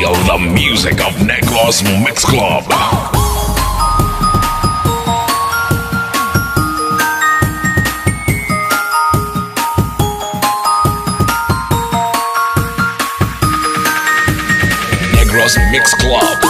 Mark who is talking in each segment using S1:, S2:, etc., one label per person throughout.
S1: Feel the music of Negros Mix Club. Negros Mix Club.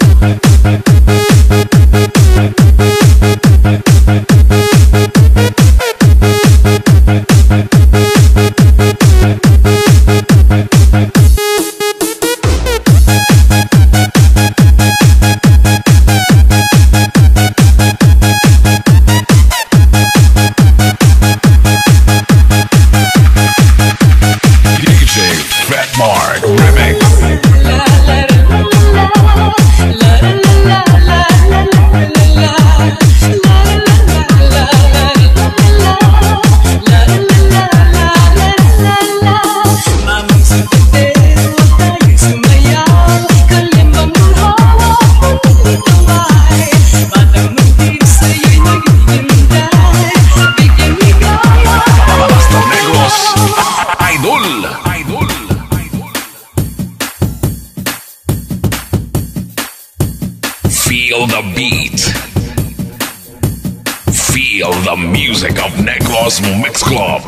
S1: Smart Remix. Feel the beat. Feel the music of Necklace Mix Club.